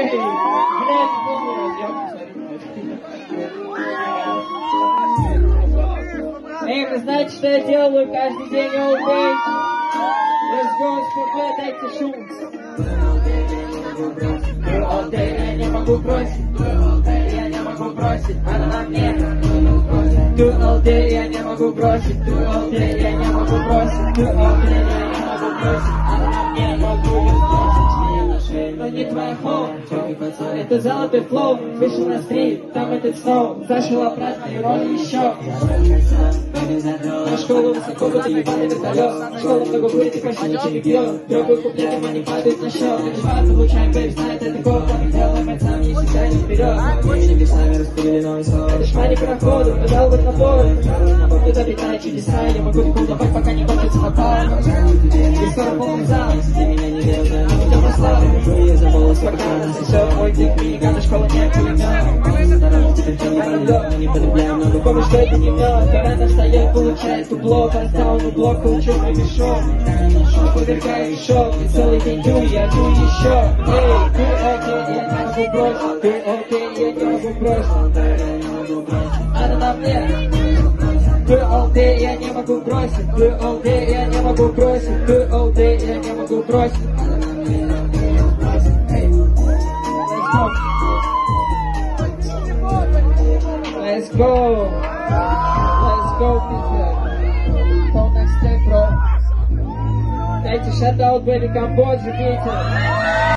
Блядь, помню, Эй, вы знаете, что я делаю каждый день all day? Let's go, спокойно, дайте шум. Ты all day, я не могу бросить. Ты all day, я не могу бросить. Она на мне. Ты all day, я не могу бросить. Ты all day, я не могу бросить. Ты all day, я не могу бросить. Не твоя хоу. Это золотой флоу. Вышел на стрит, там этот сноу. Зашел обратно и роли еще. На школу высоко поднимали вертолет Школа много и почти ничего не пьет Трогаю куплетом, они падают на счет Нажимают, получаем, бэйб, знает это год Мы делаем это сами, не всегда не вперед Мы небесами раскурили новый сон Это шмани проходу, подал бы на бой Тут обитает чудеса, я могу не колдовать, пока не кончится напал И скоро полный зал, спартан Засосет мой дик, миниган, школа не пулемет Здорово, теперь не полет, не потребляем много помощь, что это не мед Когда стоит, получает дупло, поставил на блок, получил мой мешок Шок повергает шок, и целый день дую, я дую еще Эй, ты окей, я не могу бросить, ты окей, я не могу бросить Она на мне ты all я не могу бросить, ты all я не могу бросить, ты all я не могу бросить. Let's go. Let's go. Let's go, Peter. Go next step, bro. Dайте shout out, baby, Камбоджа, Питер.